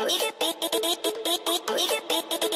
We could be, we could be, we could be.